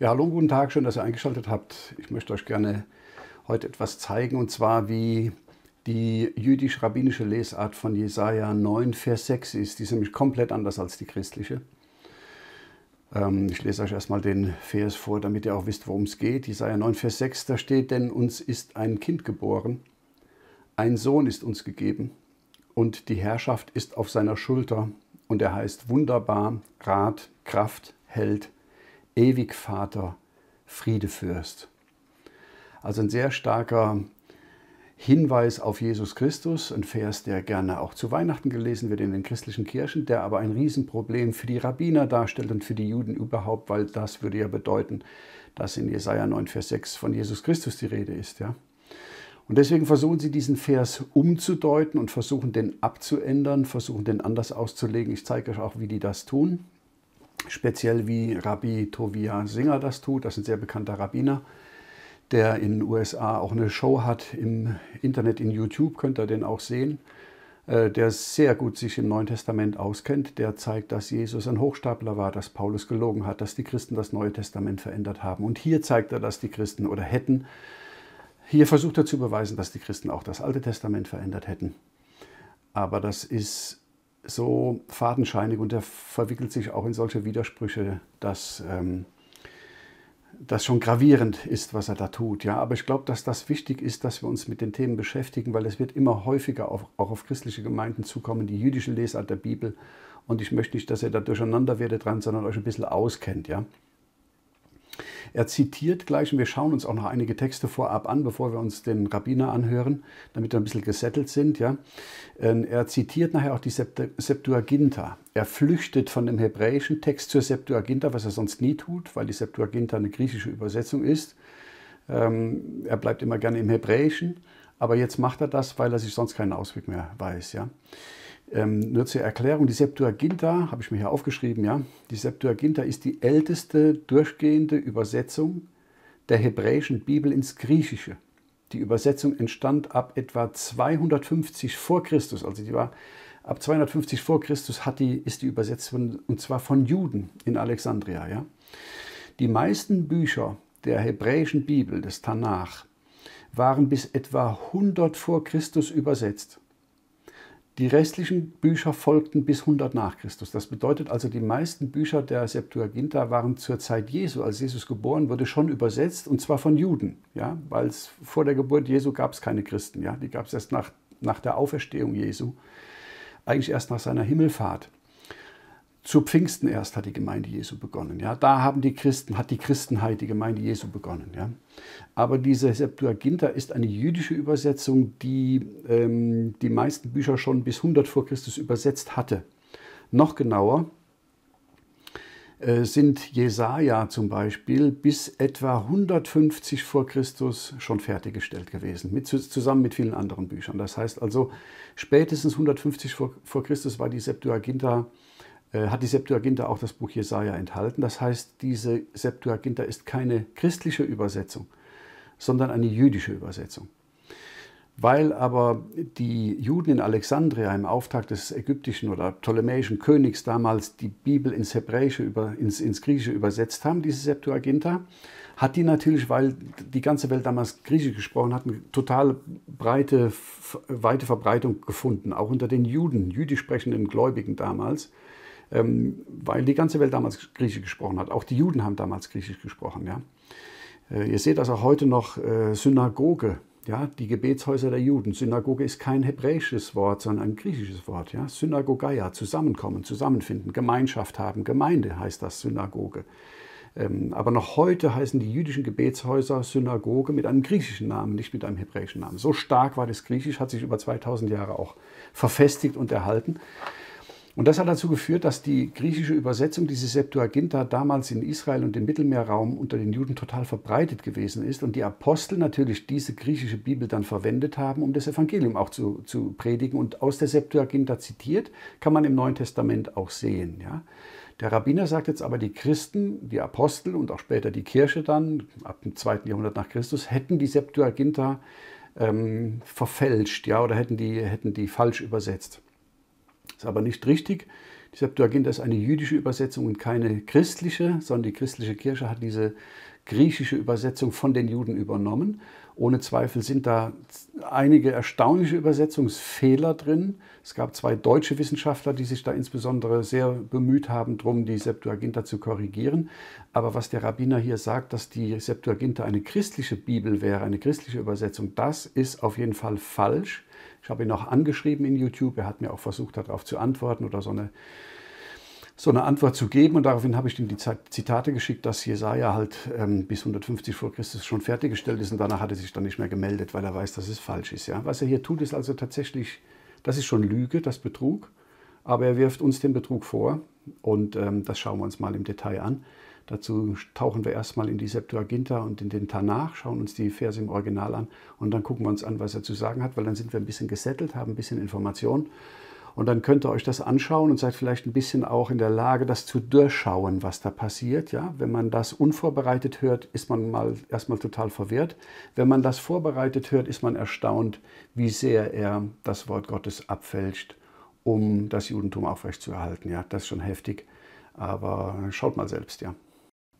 Ja, hallo, guten Tag, schön, dass ihr eingeschaltet habt. Ich möchte euch gerne heute etwas zeigen, und zwar wie die jüdisch-rabbinische Lesart von Jesaja 9, Vers 6 ist. Die ist nämlich komplett anders als die christliche. Ähm, ich lese euch erstmal den Vers vor, damit ihr auch wisst, worum es geht. Jesaja 9, Vers 6, da steht: Denn uns ist ein Kind geboren, ein Sohn ist uns gegeben, und die Herrschaft ist auf seiner Schulter, und er heißt Wunderbar, Rat, Kraft, Held ewig Vater, Friedefürst. Also ein sehr starker Hinweis auf Jesus Christus, ein Vers, der gerne auch zu Weihnachten gelesen wird in den christlichen Kirchen, der aber ein Riesenproblem für die Rabbiner darstellt und für die Juden überhaupt, weil das würde ja bedeuten, dass in Jesaja 9, Vers 6 von Jesus Christus die Rede ist. Ja? Und deswegen versuchen sie diesen Vers umzudeuten und versuchen den abzuändern, versuchen den anders auszulegen. Ich zeige euch auch, wie die das tun speziell wie Rabbi Tovia Singer das tut. Das ist ein sehr bekannter Rabbiner, der in den USA auch eine Show hat im Internet, in YouTube, könnt ihr den auch sehen, äh, der sehr gut sich im Neuen Testament auskennt. Der zeigt, dass Jesus ein Hochstapler war, dass Paulus gelogen hat, dass die Christen das Neue Testament verändert haben. Und hier zeigt er, dass die Christen oder hätten, hier versucht er zu beweisen, dass die Christen auch das Alte Testament verändert hätten. Aber das ist so fadenscheinig und er verwickelt sich auch in solche Widersprüche, dass ähm, das schon gravierend ist, was er da tut. Ja, aber ich glaube, dass das wichtig ist, dass wir uns mit den Themen beschäftigen, weil es wird immer häufiger auf, auch auf christliche Gemeinden zukommen, die jüdische Lesart der Bibel. Und ich möchte nicht, dass ihr da durcheinander werdet dran, sondern euch ein bisschen auskennt. Ja. Er zitiert gleich, und wir schauen uns auch noch einige Texte vorab an, bevor wir uns den Rabbiner anhören, damit wir ein bisschen gesettelt sind. Ja. Ähm, er zitiert nachher auch die Septuaginta. Er flüchtet von dem hebräischen Text zur Septuaginta, was er sonst nie tut, weil die Septuaginta eine griechische Übersetzung ist. Ähm, er bleibt immer gerne im Hebräischen, aber jetzt macht er das, weil er sich sonst keinen Ausweg mehr weiß. Ja. Ähm, nur zur Erklärung, die Septuaginta, habe ich mir hier aufgeschrieben, ja, die Septuaginta ist die älteste durchgehende Übersetzung der hebräischen Bibel ins Griechische. Die Übersetzung entstand ab etwa 250 vor Christus, also die war ab 250 vor Christus hat die, ist die Übersetzung und zwar von Juden in Alexandria. Ja. Die meisten Bücher der hebräischen Bibel, des Tanach, waren bis etwa 100 vor Christus übersetzt. Die restlichen Bücher folgten bis 100 nach Christus. Das bedeutet also, die meisten Bücher der Septuaginta waren zur Zeit Jesu, als Jesus geboren wurde, schon übersetzt und zwar von Juden, ja, weil es vor der Geburt Jesu gab es keine Christen, ja, die gab es erst nach, nach der Auferstehung Jesu, eigentlich erst nach seiner Himmelfahrt. Zu Pfingsten erst hat die Gemeinde Jesu begonnen. Ja. Da haben die Christen, hat die Christenheit die Gemeinde Jesu begonnen. Ja. Aber diese Septuaginta ist eine jüdische Übersetzung, die ähm, die meisten Bücher schon bis 100 vor Christus übersetzt hatte. Noch genauer äh, sind Jesaja zum Beispiel bis etwa 150 vor Christus schon fertiggestellt gewesen, mit, zusammen mit vielen anderen Büchern. Das heißt also, spätestens 150 vor, vor Christus war die Septuaginta hat die Septuaginta auch das Buch Jesaja enthalten. Das heißt, diese Septuaginta ist keine christliche Übersetzung, sondern eine jüdische Übersetzung. Weil aber die Juden in Alexandria im Auftrag des ägyptischen oder ptolemäischen Königs damals die Bibel ins Hebräische, über, ins, ins Griechische übersetzt haben, diese Septuaginta, hat die natürlich, weil die ganze Welt damals Griechisch gesprochen hat, eine total breite, weite Verbreitung gefunden, auch unter den Juden, jüdisch sprechenden Gläubigen damals ähm, weil die ganze Welt damals Griechisch gesprochen hat. Auch die Juden haben damals Griechisch gesprochen. Ja. Äh, ihr seht das auch heute noch äh, Synagoge, ja, die Gebetshäuser der Juden. Synagoge ist kein hebräisches Wort, sondern ein griechisches Wort. Ja. Synagogeia, zusammenkommen, zusammenfinden, Gemeinschaft haben, Gemeinde heißt das Synagoge. Ähm, aber noch heute heißen die jüdischen Gebetshäuser Synagoge mit einem griechischen Namen, nicht mit einem hebräischen Namen. So stark war das Griechisch, hat sich über 2000 Jahre auch verfestigt und erhalten. Und das hat dazu geführt, dass die griechische Übersetzung, diese Septuaginta, damals in Israel und im Mittelmeerraum unter den Juden total verbreitet gewesen ist und die Apostel natürlich diese griechische Bibel dann verwendet haben, um das Evangelium auch zu, zu predigen. Und aus der Septuaginta zitiert, kann man im Neuen Testament auch sehen. Ja. Der Rabbiner sagt jetzt aber, die Christen, die Apostel und auch später die Kirche dann, ab dem zweiten Jahrhundert nach Christus, hätten die Septuaginta ähm, verfälscht ja, oder hätten die, hätten die falsch übersetzt. Ist aber nicht richtig. Die Septuaginta ist eine jüdische Übersetzung und keine christliche, sondern die christliche Kirche hat diese griechische Übersetzung von den Juden übernommen. Ohne Zweifel sind da einige erstaunliche Übersetzungsfehler drin. Es gab zwei deutsche Wissenschaftler, die sich da insbesondere sehr bemüht haben, darum die Septuaginta zu korrigieren. Aber was der Rabbiner hier sagt, dass die Septuaginta eine christliche Bibel wäre, eine christliche Übersetzung, das ist auf jeden Fall falsch. Ich habe ihn auch angeschrieben in YouTube. Er hat mir auch versucht, darauf zu antworten oder so eine so eine Antwort zu geben. Und daraufhin habe ich ihm die Zitate geschickt, dass Jesaja halt ähm, bis 150 vor Christus schon fertiggestellt ist. Und danach hat er sich dann nicht mehr gemeldet, weil er weiß, dass es falsch ist. Ja? Was er hier tut, ist also tatsächlich, das ist schon Lüge, das Betrug. Aber er wirft uns den Betrug vor. Und ähm, das schauen wir uns mal im Detail an. Dazu tauchen wir erstmal in die Septuaginta und in den Tanach, schauen uns die Verse im Original an und dann gucken wir uns an, was er zu sagen hat, weil dann sind wir ein bisschen gesettelt, haben ein bisschen Information und dann könnt ihr euch das anschauen und seid vielleicht ein bisschen auch in der Lage, das zu durchschauen, was da passiert. Ja? Wenn man das unvorbereitet hört, ist man mal erstmal total verwirrt. Wenn man das vorbereitet hört, ist man erstaunt, wie sehr er das Wort Gottes abfälscht, um das Judentum aufrechtzuerhalten. Ja? Das ist schon heftig. Aber schaut mal selbst, ja.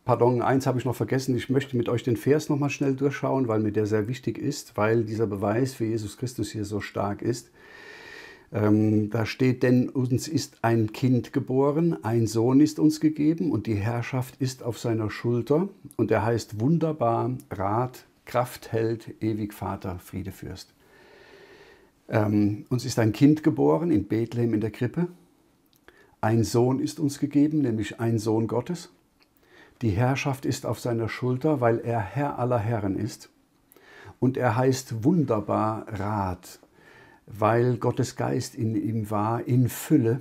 Pardon, eins habe ich noch vergessen. Ich möchte mit euch den Vers nochmal schnell durchschauen, weil mir der sehr wichtig ist, weil dieser Beweis für Jesus Christus hier so stark ist. Ähm, da steht, denn uns ist ein Kind geboren, ein Sohn ist uns gegeben und die Herrschaft ist auf seiner Schulter und er heißt wunderbar, Rat, Kraftheld, ewig Vater, Friedefürst. Ähm, uns ist ein Kind geboren in Bethlehem in der Krippe. Ein Sohn ist uns gegeben, nämlich ein Sohn Gottes. Die Herrschaft ist auf seiner Schulter, weil er Herr aller Herren ist. Und er heißt wunderbar Rat, weil Gottes Geist in ihm war, in Fülle.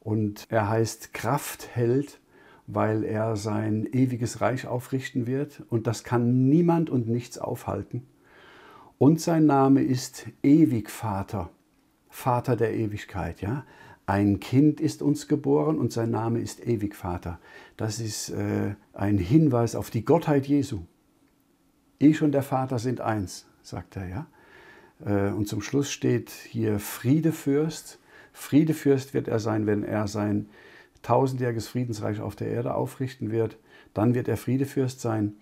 Und er heißt Kraftheld, weil er sein ewiges Reich aufrichten wird. Und das kann niemand und nichts aufhalten. Und sein Name ist Ewigvater, Vater der Ewigkeit. Ja? Ein Kind ist uns geboren und sein Name ist Ewigvater. Das ist äh, ein Hinweis auf die Gottheit Jesu. Ich und der Vater sind eins, sagt er, ja. Äh, und zum Schluss steht hier Friedefürst. Friedefürst wird er sein, wenn er sein tausendjähriges Friedensreich auf der Erde aufrichten wird. Dann wird er Friedefürst sein.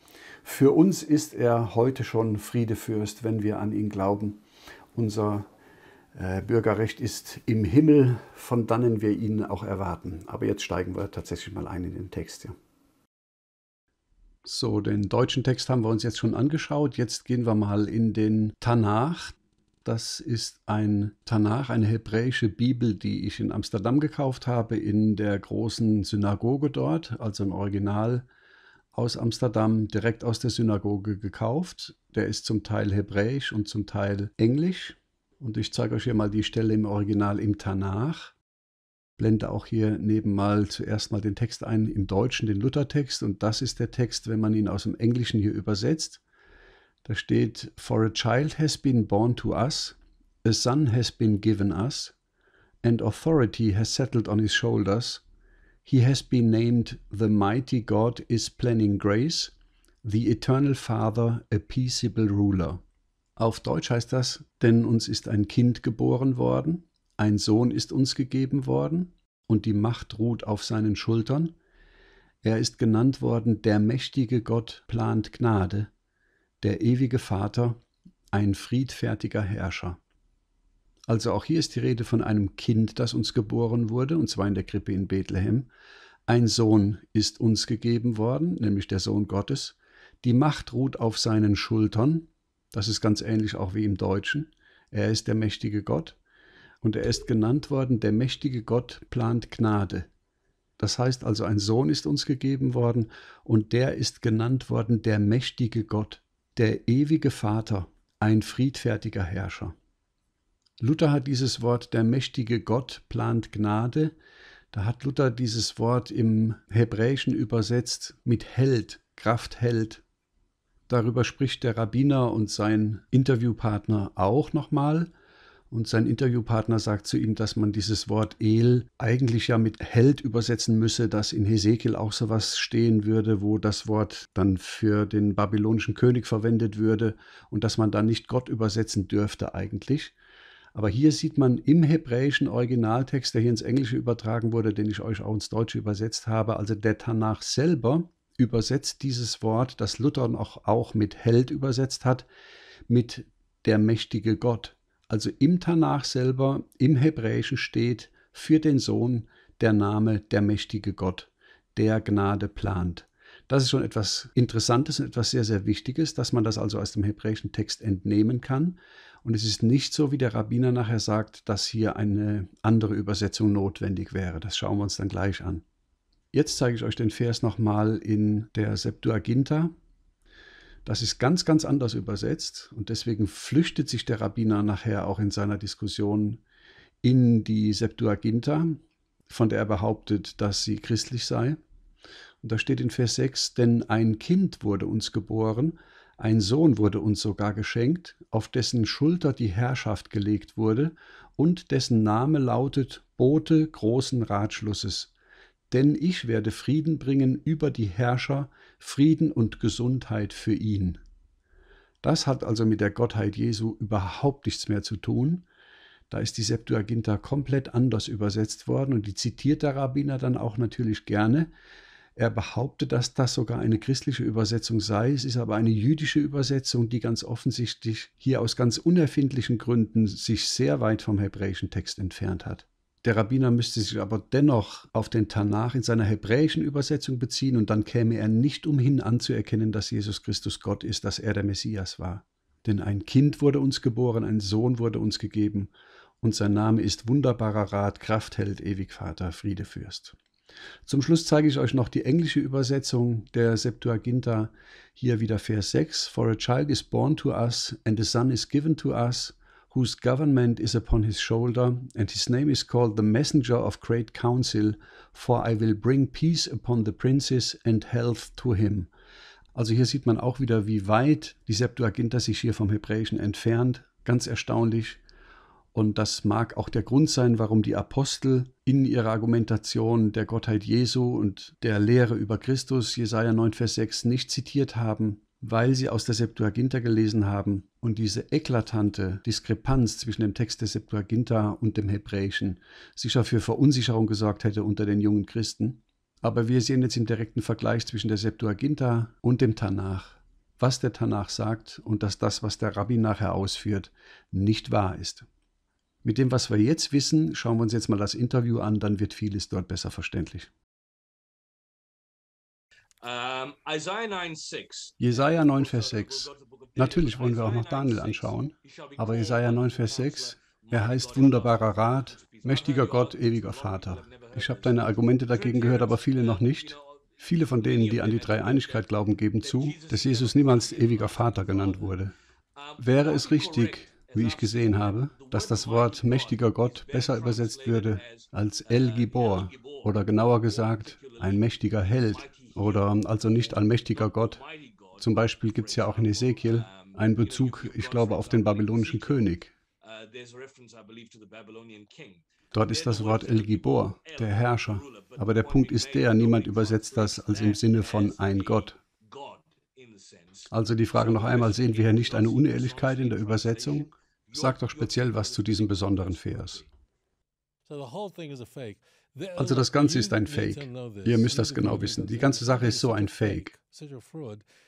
Für uns ist er heute schon Friedefürst, wenn wir an ihn glauben. Unser Bürgerrecht ist im Himmel, von dannen wir ihn auch erwarten. Aber jetzt steigen wir tatsächlich mal ein in den Text. Ja. So, den deutschen Text haben wir uns jetzt schon angeschaut. Jetzt gehen wir mal in den Tanach. Das ist ein Tanach, eine hebräische Bibel, die ich in Amsterdam gekauft habe, in der großen Synagoge dort, also im Original aus Amsterdam, direkt aus der Synagoge gekauft. Der ist zum Teil hebräisch und zum Teil englisch. Und ich zeige euch hier mal die Stelle im Original im Tanach. Blende auch hier neben mal zuerst mal den Text ein im Deutschen, den Luthertext. Und das ist der Text, wenn man ihn aus dem Englischen hier übersetzt. Da steht, For a child has been born to us, a son has been given us, and authority has settled on his shoulders. He has been named the mighty God is planning grace, the eternal Father, a peaceable ruler. Auf Deutsch heißt das, denn uns ist ein Kind geboren worden, ein Sohn ist uns gegeben worden, und die Macht ruht auf seinen Schultern. Er ist genannt worden, der mächtige Gott plant Gnade der ewige Vater, ein friedfertiger Herrscher. Also auch hier ist die Rede von einem Kind, das uns geboren wurde, und zwar in der Krippe in Bethlehem. Ein Sohn ist uns gegeben worden, nämlich der Sohn Gottes. Die Macht ruht auf seinen Schultern. Das ist ganz ähnlich auch wie im Deutschen. Er ist der mächtige Gott. Und er ist genannt worden, der mächtige Gott plant Gnade. Das heißt also, ein Sohn ist uns gegeben worden und der ist genannt worden, der mächtige Gott der ewige Vater, ein friedfertiger Herrscher. Luther hat dieses Wort der mächtige Gott plant Gnade, da hat Luther dieses Wort im Hebräischen übersetzt mit Held, Kraftheld. Darüber spricht der Rabbiner und sein Interviewpartner auch nochmal. Und sein Interviewpartner sagt zu ihm, dass man dieses Wort El eigentlich ja mit Held übersetzen müsse, dass in Hesekiel auch sowas stehen würde, wo das Wort dann für den babylonischen König verwendet würde und dass man da nicht Gott übersetzen dürfte eigentlich. Aber hier sieht man im hebräischen Originaltext, der hier ins Englische übertragen wurde, den ich euch auch ins Deutsche übersetzt habe, also der Tanach selber übersetzt dieses Wort, das Luther noch auch mit Held übersetzt hat, mit der mächtige Gott. Also im Tanach selber, im Hebräischen steht für den Sohn der Name der mächtige Gott, der Gnade plant. Das ist schon etwas Interessantes und etwas sehr, sehr Wichtiges, dass man das also aus dem hebräischen Text entnehmen kann. Und es ist nicht so, wie der Rabbiner nachher sagt, dass hier eine andere Übersetzung notwendig wäre. Das schauen wir uns dann gleich an. Jetzt zeige ich euch den Vers nochmal in der Septuaginta. Das ist ganz, ganz anders übersetzt und deswegen flüchtet sich der Rabbiner nachher auch in seiner Diskussion in die Septuaginta, von der er behauptet, dass sie christlich sei. Und da steht in Vers 6, denn ein Kind wurde uns geboren, ein Sohn wurde uns sogar geschenkt, auf dessen Schulter die Herrschaft gelegt wurde und dessen Name lautet Bote großen Ratschlusses. Denn ich werde Frieden bringen über die Herrscher, Frieden und Gesundheit für ihn. Das hat also mit der Gottheit Jesu überhaupt nichts mehr zu tun. Da ist die Septuaginta komplett anders übersetzt worden und die zitiert der Rabbiner dann auch natürlich gerne, er behauptet, dass das sogar eine christliche Übersetzung sei. Es ist aber eine jüdische Übersetzung, die ganz offensichtlich hier aus ganz unerfindlichen Gründen sich sehr weit vom hebräischen Text entfernt hat. Der Rabbiner müsste sich aber dennoch auf den Tanach in seiner hebräischen Übersetzung beziehen und dann käme er nicht umhin anzuerkennen, dass Jesus Christus Gott ist, dass er der Messias war. Denn ein Kind wurde uns geboren, ein Sohn wurde uns gegeben und sein Name ist wunderbarer Rat, Kraftheld, Ewigvater, Friedefürst. Zum Schluss zeige ich euch noch die englische Übersetzung der Septuaginta. Hier wieder Vers 6. For a child is born to us, and a son is given to us, whose government is upon his shoulder, and his name is called the Messenger of Great Council, for I will bring peace upon the princes and health to him. Also hier sieht man auch wieder, wie weit die Septuaginta sich hier vom Hebräischen entfernt. Ganz erstaunlich. Und das mag auch der Grund sein, warum die Apostel in ihrer Argumentation der Gottheit Jesu und der Lehre über Christus Jesaja 9, Vers 6 nicht zitiert haben, weil sie aus der Septuaginta gelesen haben und diese eklatante Diskrepanz zwischen dem Text der Septuaginta und dem Hebräischen sicher für Verunsicherung gesorgt hätte unter den jungen Christen. Aber wir sehen jetzt im direkten Vergleich zwischen der Septuaginta und dem Tanach, was der Tanach sagt und dass das, was der Rabbi nachher ausführt, nicht wahr ist. Mit dem, was wir jetzt wissen, schauen wir uns jetzt mal das Interview an, dann wird vieles dort besser verständlich. Um, Jesaja 9, Vers 6. Natürlich wollen wir auch noch Daniel anschauen, aber Jesaja 9, Vers 6, er heißt wunderbarer Rat, mächtiger Gott, ewiger Vater. Ich habe deine Argumente dagegen gehört, aber viele noch nicht. Viele von denen, die an die Dreieinigkeit glauben, geben zu, dass Jesus niemals ewiger Vater genannt wurde. Wäre es richtig, wie ich gesehen habe, dass das Wort mächtiger Gott besser übersetzt würde als El Gibor oder genauer gesagt ein mächtiger Held oder also nicht allmächtiger Gott. Zum Beispiel gibt es ja auch in Ezekiel einen Bezug, ich glaube, auf den babylonischen König. Dort ist das Wort El Gibor, der Herrscher. Aber der Punkt ist der, niemand übersetzt das als im Sinne von ein Gott. Also die Frage noch einmal, sehen wir hier nicht eine Unehrlichkeit in der Übersetzung? Sag doch speziell was zu diesem besonderen Vers. Also das Ganze ist ein Fake. Ihr müsst das genau wissen. Die ganze Sache ist so ein Fake,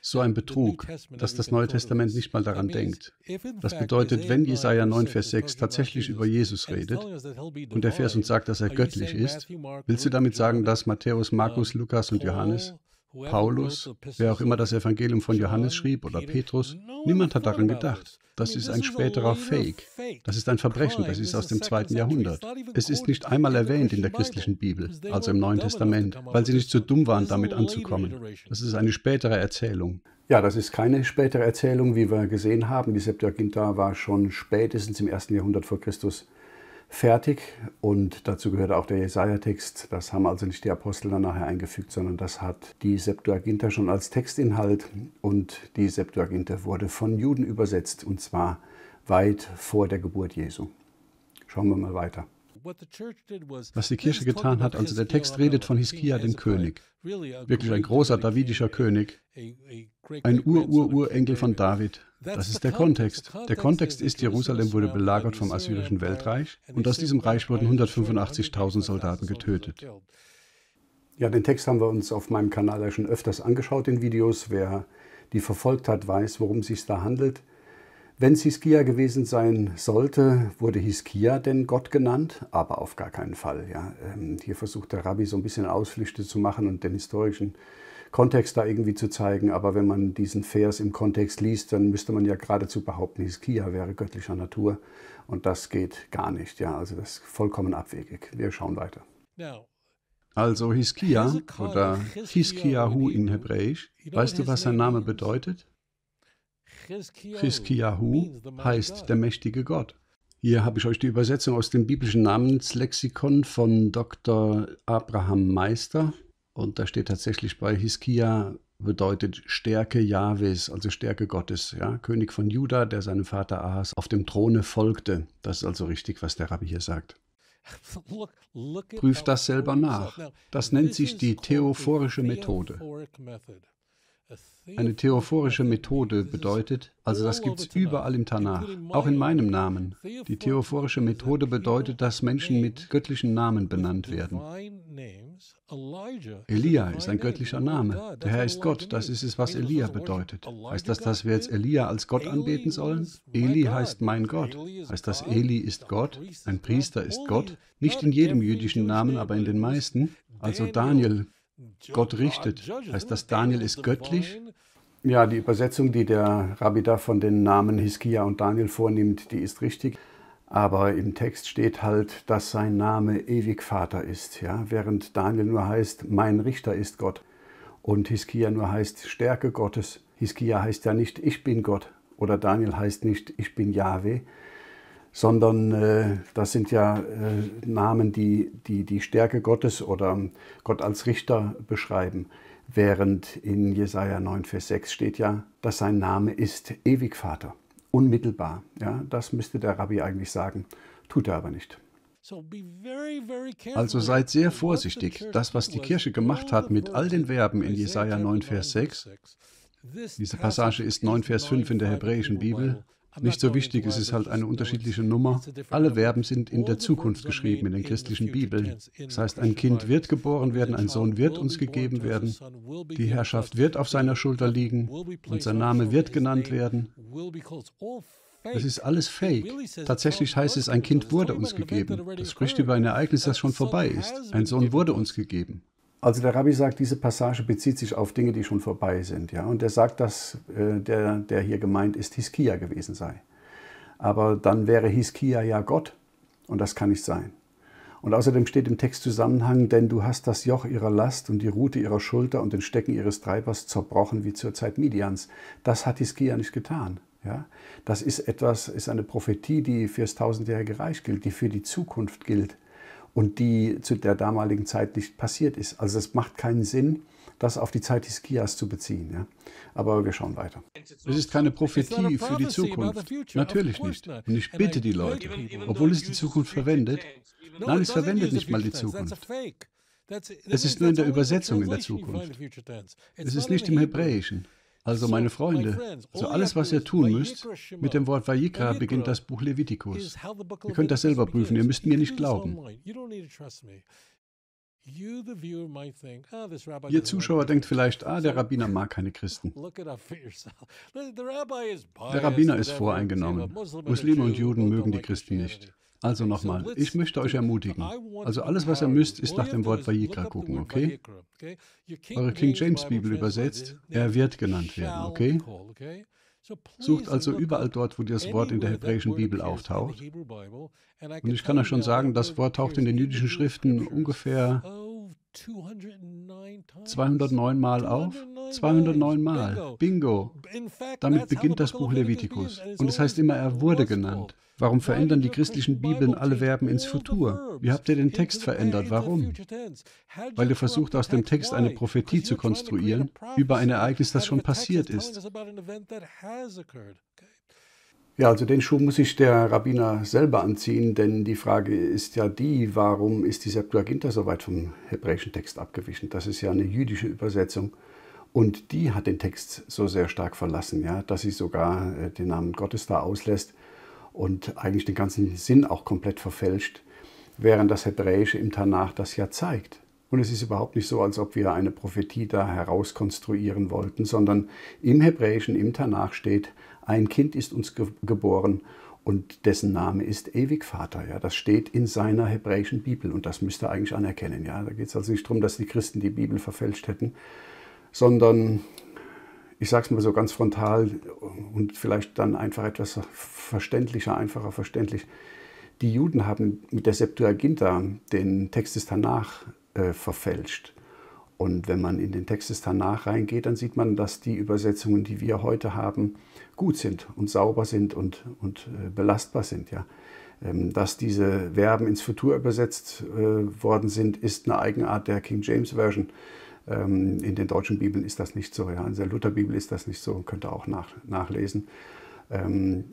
so ein Betrug, dass das Neue Testament nicht mal daran denkt. Das bedeutet, wenn Jesaja 9, Vers 6 tatsächlich über Jesus redet und der Vers uns sagt, dass er göttlich ist, willst du damit sagen, dass Matthäus, Markus, Lukas und Johannes Paulus, wer auch immer das Evangelium von Johannes schrieb oder Petrus, niemand hat daran gedacht. Das ist ein späterer Fake. Das ist ein Verbrechen, das ist aus dem zweiten Jahrhundert. Es ist nicht einmal erwähnt in der christlichen Bibel, also im Neuen Testament, weil sie nicht so dumm waren, damit anzukommen. Das ist eine spätere Erzählung. Ja, das ist keine spätere Erzählung, wie wir gesehen haben. Die Septuaginta war schon spätestens im ersten Jahrhundert vor Christus fertig und dazu gehört auch der Jesaja-Text. Das haben also nicht die Apostel dann nachher eingefügt, sondern das hat die Septuaginta schon als Textinhalt und die Septuaginta wurde von Juden übersetzt und zwar weit vor der Geburt Jesu. Schauen wir mal weiter. Was die Kirche getan hat, also der Text redet von Hiskia, dem König. Wirklich ein großer davidischer König. Ein Ur-Ur-Urenkel von David. Das ist der Kontext. Der Kontext ist, Jerusalem wurde belagert vom assyrischen Weltreich und aus diesem Reich wurden 185.000 Soldaten getötet. Ja, den Text haben wir uns auf meinem Kanal ja schon öfters angeschaut in Videos. Wer die verfolgt hat, weiß, worum es sich da handelt. Wenn es Hiskia gewesen sein sollte, wurde Hiskia denn Gott genannt? Aber auf gar keinen Fall. Ja. Ähm, hier versucht der Rabbi so ein bisschen Ausflüchte zu machen und den historischen Kontext da irgendwie zu zeigen. Aber wenn man diesen Vers im Kontext liest, dann müsste man ja geradezu behaupten, Hiskia wäre göttlicher Natur. Und das geht gar nicht. Ja. Also das ist vollkommen abwegig. Wir schauen weiter. Also Hiskia oder Hiskiahu in Hebräisch, weißt du, was sein Name bedeutet? Chiskiahu heißt der mächtige Gott. Hier habe ich euch die Übersetzung aus dem biblischen Namenslexikon von Dr. Abraham Meister. Und da steht tatsächlich bei Hiskia bedeutet Stärke Jahwes, also Stärke Gottes. Ja? König von Juda, der seinem Vater Ahas auf dem Throne folgte. Das ist also richtig, was der Rabbi hier sagt. Prüft das selber nach. Das nennt sich die theophorische Methode. Eine theophorische Methode bedeutet, also das gibt es überall im Tanach, auch in meinem Namen. Die theophorische Methode bedeutet, dass Menschen mit göttlichen Namen benannt werden. Elia ist ein göttlicher Name. Der Herr ist Gott, das ist es, was Elia bedeutet. Heißt das, dass wir jetzt Elia als Gott anbeten sollen? Eli heißt mein Gott. Heißt das, Eli ist Gott? Ein Priester ist Gott? Nicht in jedem jüdischen Namen, aber in den meisten. Also Daniel, Gott richtet. Heißt das, Daniel ist göttlich? Ja, die Übersetzung, die der Rabbi da von den Namen Hiskia und Daniel vornimmt, die ist richtig. Aber im Text steht halt, dass sein Name ewig Vater ist. Ja? Während Daniel nur heißt, mein Richter ist Gott. Und Hiskia nur heißt, Stärke Gottes. Hiskia heißt ja nicht, ich bin Gott. Oder Daniel heißt nicht, ich bin Yahweh sondern äh, das sind ja äh, Namen, die, die die Stärke Gottes oder Gott als Richter beschreiben. Während in Jesaja 9, Vers 6 steht ja, dass sein Name ist Ewigvater, unmittelbar. Ja, das müsste der Rabbi eigentlich sagen, tut er aber nicht. Also seid sehr vorsichtig. Das, was die Kirche gemacht hat mit all den Verben in Jesaja 9, Vers 6, diese Passage ist 9, Vers 5 in der hebräischen Bibel, nicht so wichtig, es ist halt eine unterschiedliche Nummer. Alle Verben sind in der Zukunft geschrieben in den christlichen Bibeln. Das heißt, ein Kind wird geboren werden, ein Sohn wird uns gegeben werden, die Herrschaft wird auf seiner Schulter liegen und sein Name wird genannt werden. Es ist alles fake. Tatsächlich heißt es, ein Kind wurde uns gegeben. Das spricht über ein Ereignis, das schon vorbei ist. Ein Sohn wurde uns gegeben. Also der Rabbi sagt, diese Passage bezieht sich auf Dinge, die schon vorbei sind. Ja? Und er sagt, dass äh, der, der hier gemeint ist, Hiskia gewesen sei. Aber dann wäre Hiskia ja Gott und das kann nicht sein. Und außerdem steht im Text Zusammenhang, denn du hast das Joch ihrer Last und die Rute ihrer Schulter und den Stecken ihres Treibers zerbrochen wie zur Zeit Midians. Das hat Hiskia nicht getan. Ja? Das ist etwas, ist eine Prophetie, die fürs tausendjährige Reich gilt, die für die Zukunft gilt und die zu der damaligen Zeit nicht passiert ist. Also es macht keinen Sinn, das auf die Zeit des Kias zu beziehen. Ja? Aber wir schauen weiter. Es ist keine Prophetie für die Zukunft. Natürlich nicht. Und ich bitte die Leute, obwohl es die Zukunft verwendet, nein, es verwendet nicht mal die Zukunft. Es ist nur in der Übersetzung in der Zukunft. Es ist nicht im Hebräischen. Also meine Freunde, also alles, was ihr tun müsst, mit dem Wort Vayikra beginnt das Buch Levitikus. Ihr könnt das selber prüfen, ihr müsst mir nicht glauben. Ihr Zuschauer denkt vielleicht, ah, der Rabbiner mag keine Christen. Der Rabbiner ist voreingenommen. Muslime und Juden mögen die Christen nicht. Also nochmal, ich möchte euch ermutigen. Also alles, was ihr müsst, ist nach dem Wort Vayikra gucken, okay? Eure King James Bibel übersetzt, er wird genannt werden, okay? Sucht also überall dort, wo das Wort in der hebräischen Bibel auftaucht. Und ich kann euch schon sagen, das Wort taucht in den jüdischen Schriften ungefähr 209 Mal auf? 209 Mal. Bingo. Damit beginnt das Buch Levitikus. Und es heißt immer, er wurde genannt. Warum verändern die christlichen Bibeln alle Verben ins Futur? Wie habt ihr den Text verändert? Warum? Weil ihr versucht, aus dem Text eine Prophetie zu konstruieren über ein Ereignis, das schon passiert ist. Ja, also den Schuh muss sich der Rabbiner selber anziehen, denn die Frage ist ja die, warum ist die Septuaginta so weit vom hebräischen Text abgewichen? Das ist ja eine jüdische Übersetzung und die hat den Text so sehr stark verlassen, ja, dass sie sogar äh, den Namen Gottes da auslässt und eigentlich den ganzen Sinn auch komplett verfälscht, während das Hebräische im Tanach das ja zeigt. Und es ist überhaupt nicht so, als ob wir eine Prophetie da herauskonstruieren wollten, sondern im Hebräischen, im Tanach steht, ein Kind ist uns ge geboren und dessen Name ist Ewigvater. Ja, das steht in seiner hebräischen Bibel und das müsst ihr eigentlich anerkennen. Ja, da geht es also nicht darum, dass die Christen die Bibel verfälscht hätten, sondern ich sage es mal so ganz frontal und vielleicht dann einfach etwas verständlicher, einfacher verständlich. Die Juden haben mit der Septuaginta den Text des Tanach äh, verfälscht. Und wenn man in den Text des Tanach reingeht, dann sieht man, dass die Übersetzungen, die wir heute haben, gut sind und sauber sind und, und äh, belastbar sind. Ja. Ähm, dass diese Verben ins Futur übersetzt äh, worden sind, ist eine Eigenart der King James Version. Ähm, in den deutschen Bibeln ist das nicht so. Ja. In der Lutherbibel ist das nicht so, könnt ihr auch nach, nachlesen. Ähm,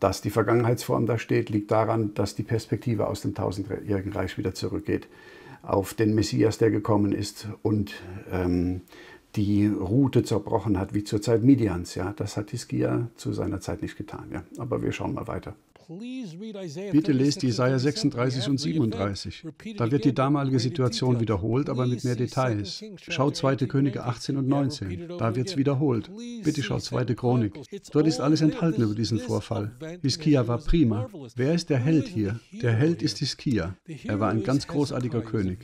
dass die Vergangenheitsform da steht, liegt daran, dass die Perspektive aus dem tausendjährigen Reich wieder zurückgeht auf den Messias, der gekommen ist und ähm, die Route zerbrochen hat, wie zur Zeit Midians. Ja, das hat Hiskia zu seiner Zeit nicht getan. Ja. Aber wir schauen mal weiter. Bitte lest Jesaja 36 und 37. Da wird die damalige Situation wiederholt, aber mit mehr Details. Schaut 2. Könige 18 und 19. Da wird es wiederholt. Bitte schaut 2. Chronik. Dort ist alles enthalten über diesen Vorfall. Hiskia war prima. Wer ist der Held hier? Der Held ist Hiskia. Er war ein ganz großartiger König.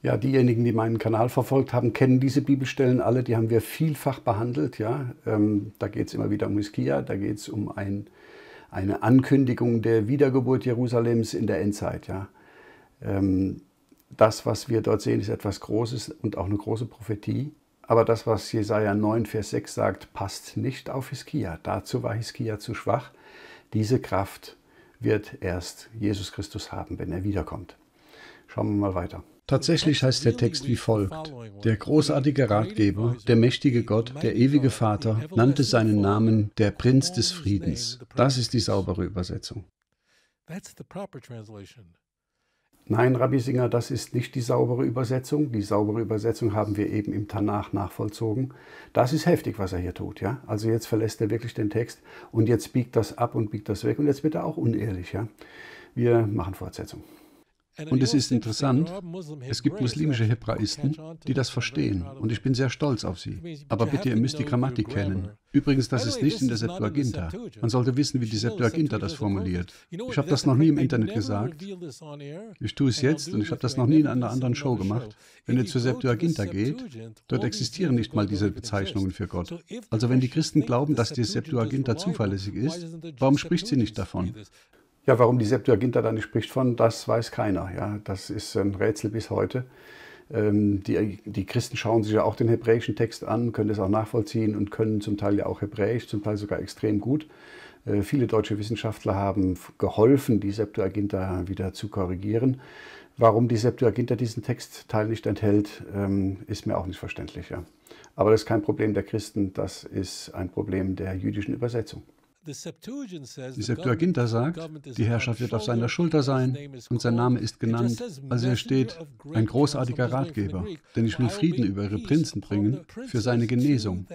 Ja, diejenigen, die meinen Kanal verfolgt haben, kennen diese Bibelstellen alle. Die haben wir vielfach behandelt. Ja, ähm, da geht es immer wieder um Hiskia, da geht es um ein eine Ankündigung der Wiedergeburt Jerusalems in der Endzeit. Ja. Ähm, das, was wir dort sehen, ist etwas Großes und auch eine große Prophetie. Aber das, was Jesaja 9, Vers 6 sagt, passt nicht auf Hiskia. Dazu war Hiskia zu schwach. Diese Kraft wird erst Jesus Christus haben, wenn er wiederkommt. Schauen wir mal weiter. Tatsächlich heißt der Text wie folgt. Der großartige Ratgeber, der mächtige Gott, der ewige Vater, nannte seinen Namen der Prinz des Friedens. Das ist die saubere Übersetzung. Nein, Rabbi Singer, das ist nicht die saubere Übersetzung. Die saubere Übersetzung haben wir eben im Tanach nachvollzogen. Das ist heftig, was er hier tut. Ja? Also jetzt verlässt er wirklich den Text und jetzt biegt das ab und biegt das weg und jetzt wird er auch unehrlich. Ja? Wir machen Fortsetzung. Und es ist interessant, es gibt muslimische Hebraisten, die das verstehen und ich bin sehr stolz auf sie. Aber bitte, ihr müsst die Grammatik kennen. Übrigens, das ist nicht in der Septuaginta. Man sollte wissen, wie die Septuaginta das formuliert. Ich habe das noch nie im Internet gesagt. Ich tue es jetzt und ich habe das noch nie in einer anderen Show gemacht. Wenn ihr zur Septuaginta geht, dort existieren nicht mal diese Bezeichnungen für Gott. Also wenn die Christen glauben, dass die Septuaginta zuverlässig ist, warum spricht sie nicht davon? Ja, warum die Septuaginta da nicht spricht von, das weiß keiner. Ja, das ist ein Rätsel bis heute. Ähm, die, die Christen schauen sich ja auch den hebräischen Text an, können das auch nachvollziehen und können zum Teil ja auch Hebräisch, zum Teil sogar extrem gut. Äh, viele deutsche Wissenschaftler haben geholfen, die Septuaginta wieder zu korrigieren. Warum die Septuaginta diesen Textteil nicht enthält, ähm, ist mir auch nicht verständlich. Ja. Aber das ist kein Problem der Christen, das ist ein Problem der jüdischen Übersetzung. Die Septuaginta sagt, die Herrschaft wird auf seiner Schulter sein und sein Name ist genannt. Also er steht, ein großartiger Ratgeber, denn ich will Frieden über ihre Prinzen bringen für seine Genesung.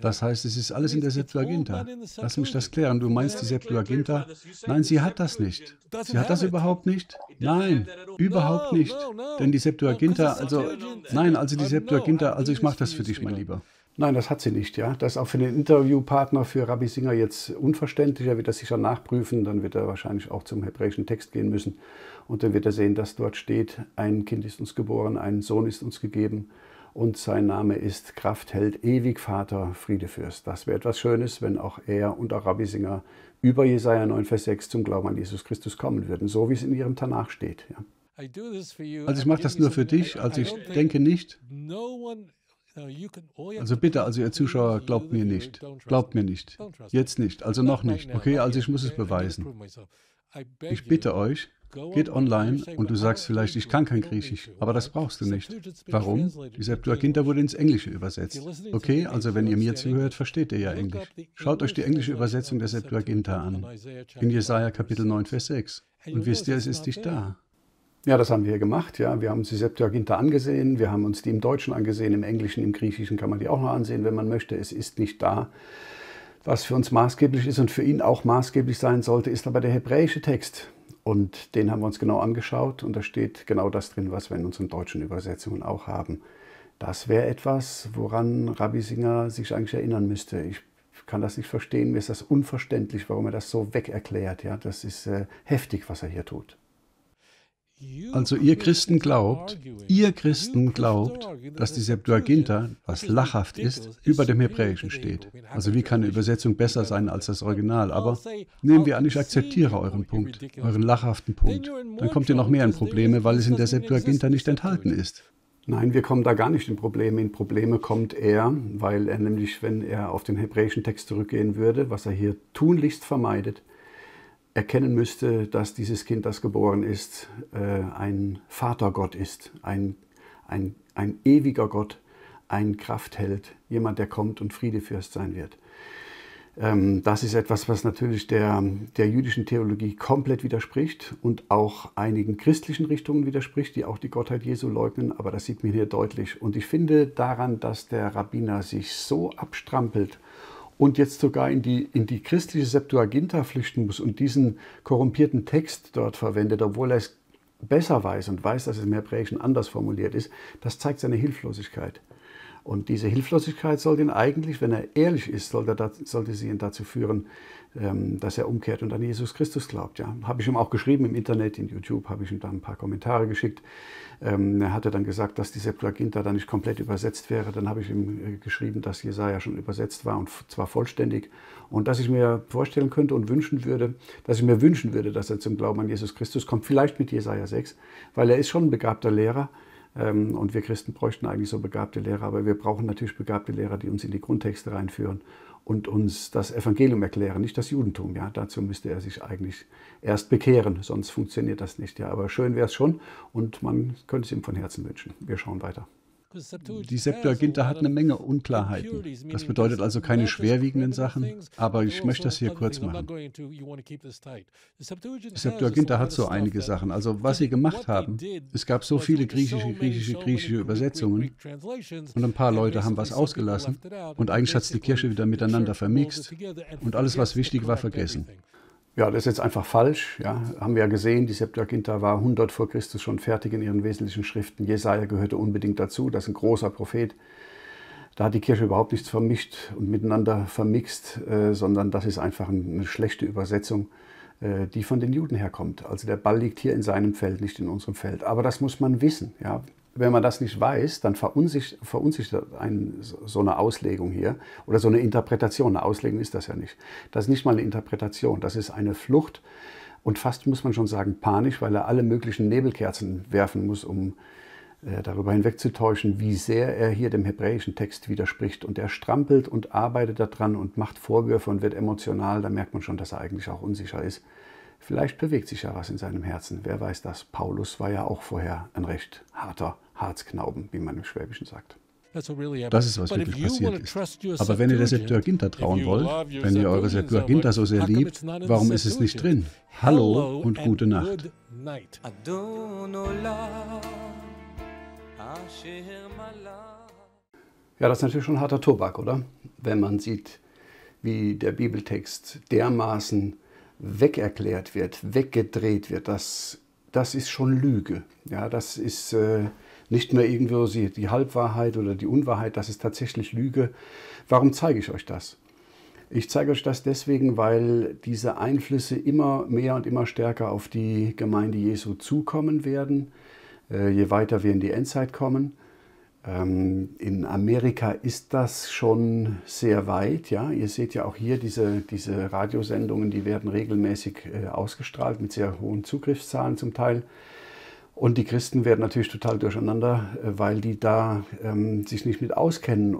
Das heißt, es ist alles in der Septuaginta. Lass mich das klären. Du meinst die Septuaginta? Nein, sie hat das nicht. Sie hat das überhaupt nicht? Nein, überhaupt nicht. Denn die Septuaginta, also, nein, also die Septuaginta, also ich mache das für dich, mein Lieber. Nein, das hat sie nicht. Ja. Das ist auch für den Interviewpartner, für Rabbi Singer jetzt unverständlich. Er wird das sicher nachprüfen. Dann wird er wahrscheinlich auch zum hebräischen Text gehen müssen. Und dann wird er sehen, dass dort steht, ein Kind ist uns geboren, ein Sohn ist uns gegeben. Und sein Name ist Kraftheld, ewig Vater, Friedefürst. Das wäre etwas Schönes, wenn auch er und auch Rabbi Singer über Jesaja 9, Vers 6 zum Glauben an Jesus Christus kommen würden, so wie es in ihrem Tanach steht. Ja. Also ich mache das nur für dich, also ich denke nicht, also bitte, also ihr Zuschauer, glaubt mir nicht. Glaubt mir nicht. Jetzt nicht, also noch nicht. Okay, also ich muss es beweisen. Ich bitte euch, Geht online und du sagst vielleicht, ich kann kein Griechisch, aber das brauchst du nicht. Warum? Die Septuaginta wurde ins Englische übersetzt. Okay, also wenn ihr mir zuhört, versteht ihr ja Englisch. Schaut euch die englische Übersetzung der Septuaginta an. In Jesaja Kapitel 9, Vers 6. Und wisst ihr, es ist nicht da. Ja, das haben wir gemacht. Ja, wir haben uns die Septuaginta angesehen. Wir haben uns die im Deutschen angesehen. Im Englischen, im Griechischen kann man die auch noch ansehen, wenn man möchte. Es ist nicht da. Was für uns maßgeblich ist und für ihn auch maßgeblich sein sollte, ist aber der hebräische Text. Und den haben wir uns genau angeschaut und da steht genau das drin, was wir in unseren deutschen Übersetzungen auch haben. Das wäre etwas, woran Rabbi Singer sich eigentlich erinnern müsste. Ich kann das nicht verstehen, mir ist das unverständlich, warum er das so weg erklärt. Ja, das ist äh, heftig, was er hier tut. Also ihr Christen glaubt, ihr Christen glaubt, dass die Septuaginta, was lachhaft ist, über dem Hebräischen steht. Also wie kann eine Übersetzung besser sein als das Original? Aber nehmen wir an, ich akzeptiere euren Punkt, euren lachhaften Punkt. Dann kommt ihr noch mehr in Probleme, weil es in der Septuaginta nicht enthalten ist. Nein, wir kommen da gar nicht in Probleme. In Probleme kommt er, weil er nämlich, wenn er auf den hebräischen Text zurückgehen würde, was er hier tunlichst vermeidet, erkennen müsste, dass dieses Kind, das geboren ist, äh, ein Vatergott ist, ein, ein, ein ewiger Gott, ein Kraftheld, jemand, der kommt und Friedefürst sein wird. Ähm, das ist etwas, was natürlich der, der jüdischen Theologie komplett widerspricht und auch einigen christlichen Richtungen widerspricht, die auch die Gottheit Jesu leugnen, aber das sieht man hier deutlich. Und ich finde daran, dass der Rabbiner sich so abstrampelt und jetzt sogar in die, in die christliche Septuaginta flüchten muss und diesen korrumpierten Text dort verwendet, obwohl er es besser weiß und weiß, dass es im Hebräischen anders formuliert ist, das zeigt seine Hilflosigkeit. Und diese Hilflosigkeit sollte ihn eigentlich, wenn er ehrlich ist, sollte, sollte sie ihn dazu führen, ähm, dass er umkehrt und an Jesus Christus glaubt. Ja. Habe ich ihm auch geschrieben im Internet, in YouTube, habe ich ihm da ein paar Kommentare geschickt. Ähm, er hatte dann gesagt, dass die Septuaginta dann nicht komplett übersetzt wäre. Dann habe ich ihm äh, geschrieben, dass Jesaja schon übersetzt war und zwar vollständig. Und dass ich mir vorstellen könnte und wünschen würde, dass ich mir wünschen würde, dass er zum Glauben an Jesus Christus kommt, vielleicht mit Jesaja 6, weil er ist schon ein begabter Lehrer. Ähm, und wir Christen bräuchten eigentlich so begabte Lehrer, aber wir brauchen natürlich begabte Lehrer, die uns in die Grundtexte reinführen und uns das Evangelium erklären, nicht das Judentum. Ja, dazu müsste er sich eigentlich erst bekehren, sonst funktioniert das nicht. Ja, aber schön wäre es schon und man könnte es ihm von Herzen wünschen. Wir schauen weiter. Die Septuaginta hat eine Menge Unklarheiten. Das bedeutet also keine schwerwiegenden Sachen, aber ich möchte das hier kurz machen. Die Septuaginta hat so einige Sachen. Also was sie gemacht haben, es gab so viele griechische, griechische, griechische Übersetzungen und ein paar Leute haben was ausgelassen und eigentlich hat es die Kirche wieder miteinander vermixt und alles, was wichtig war, vergessen. Ja, das ist jetzt einfach falsch. Ja. Haben wir ja gesehen, die Septuaginta war 100 vor Christus schon fertig in ihren wesentlichen Schriften. Jesaja gehörte unbedingt dazu, das ist ein großer Prophet. Da hat die Kirche überhaupt nichts vermischt und miteinander vermixt, äh, sondern das ist einfach eine schlechte Übersetzung, äh, die von den Juden herkommt. Also der Ball liegt hier in seinem Feld, nicht in unserem Feld. Aber das muss man wissen. Ja wenn man das nicht weiß, dann verunsichert, verunsichert ein, so eine Auslegung hier oder so eine Interpretation. Eine Auslegung ist das ja nicht. Das ist nicht mal eine Interpretation, das ist eine Flucht und fast muss man schon sagen panisch, weil er alle möglichen Nebelkerzen werfen muss, um äh, darüber hinwegzutäuschen, wie sehr er hier dem hebräischen Text widerspricht. Und er strampelt und arbeitet daran und macht Vorwürfe und wird emotional. Da merkt man schon, dass er eigentlich auch unsicher ist. Vielleicht bewegt sich ja was in seinem Herzen. Wer weiß das? Paulus war ja auch vorher ein recht harter Harzknauben, wie man im Schwäbischen sagt. Das ist, was wirklich passiert ist. Aber wenn ihr der Septuaginta trauen wollt, wenn ihr eure Septuaginta so sehr liebt, warum ist es nicht drin? Hallo und gute Nacht. Ja, das ist natürlich schon harter Tobak, oder? Wenn man sieht, wie der Bibeltext dermaßen wegerklärt wird, weggedreht wird, das, das ist schon Lüge. Ja, das ist äh, nicht mehr irgendwo die Halbwahrheit oder die Unwahrheit, das ist tatsächlich Lüge. Warum zeige ich euch das? Ich zeige euch das deswegen, weil diese Einflüsse immer mehr und immer stärker auf die Gemeinde Jesu zukommen werden, äh, je weiter wir in die Endzeit kommen. Ähm, in Amerika ist das schon sehr weit. Ja? Ihr seht ja auch hier diese, diese Radiosendungen, die werden regelmäßig äh, ausgestrahlt mit sehr hohen Zugriffszahlen zum Teil. Und die Christen werden natürlich total durcheinander, äh, weil die da ähm, sich nicht mit auskennen.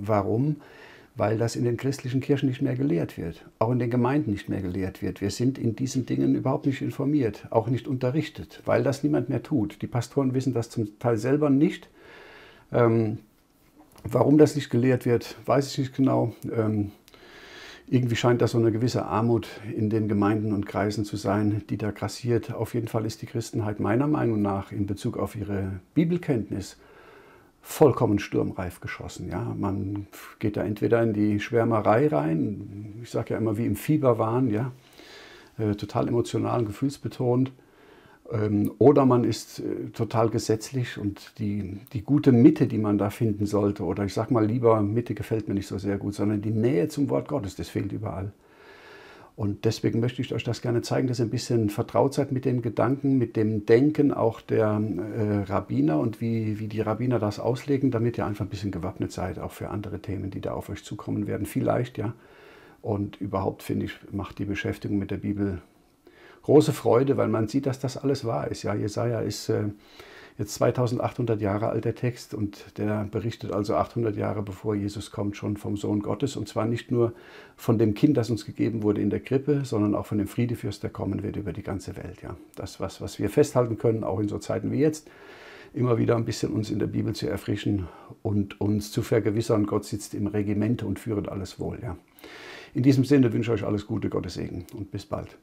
Warum? weil das in den christlichen Kirchen nicht mehr gelehrt wird, auch in den Gemeinden nicht mehr gelehrt wird. Wir sind in diesen Dingen überhaupt nicht informiert, auch nicht unterrichtet, weil das niemand mehr tut. Die Pastoren wissen das zum Teil selber nicht. Ähm, warum das nicht gelehrt wird, weiß ich nicht genau. Ähm, irgendwie scheint das so eine gewisse Armut in den Gemeinden und Kreisen zu sein, die da grassiert. Auf jeden Fall ist die Christenheit meiner Meinung nach in Bezug auf ihre Bibelkenntnis vollkommen sturmreif geschossen. Ja, man geht da entweder in die Schwärmerei rein, ich sage ja immer wie im Fieberwahn, ja, äh, total emotional, gefühlsbetont, ähm, oder man ist äh, total gesetzlich und die, die gute Mitte, die man da finden sollte, oder ich sage mal lieber, Mitte gefällt mir nicht so sehr gut, sondern die Nähe zum Wort Gottes, das fehlt überall. Und deswegen möchte ich euch das gerne zeigen, dass ihr ein bisschen vertraut seid mit den Gedanken, mit dem Denken auch der äh, Rabbiner und wie, wie die Rabbiner das auslegen, damit ihr einfach ein bisschen gewappnet seid, auch für andere Themen, die da auf euch zukommen werden. Vielleicht, ja. Und überhaupt, finde ich, macht die Beschäftigung mit der Bibel große Freude, weil man sieht, dass das alles wahr ist. Ja, Jesaja ist. Äh, jetzt 2800 Jahre alter Text und der berichtet also 800 Jahre bevor Jesus kommt schon vom Sohn Gottes und zwar nicht nur von dem Kind, das uns gegeben wurde in der Krippe, sondern auch von dem Friedefürst, der kommen wird über die ganze Welt. Ja, das was was wir festhalten können, auch in so Zeiten wie jetzt, immer wieder ein bisschen uns in der Bibel zu erfrischen und uns zu vergewissern, Gott sitzt im Regiment und führt alles wohl. Ja. In diesem Sinne wünsche ich euch alles Gute, Gottes Segen und bis bald.